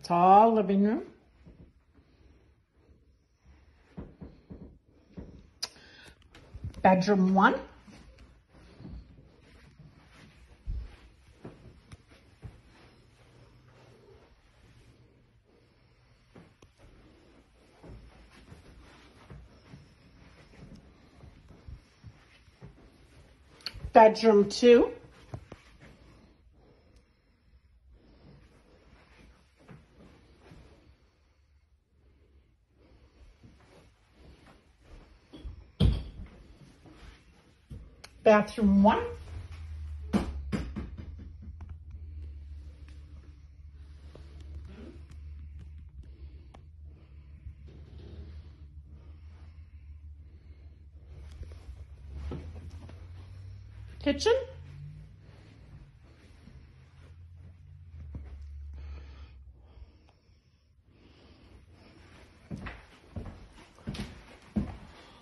That's all living room. Bedroom one. Bedroom two. Bathroom one. Kitchen.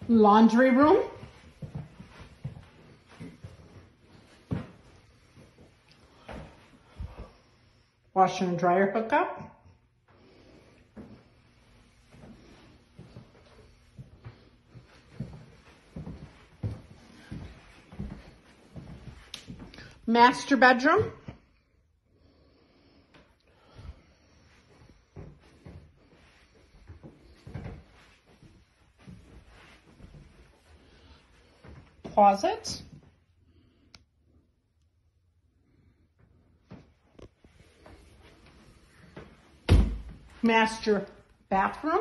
Laundry room. Washer and dryer hookup. Master bedroom. Closet. Master bathroom.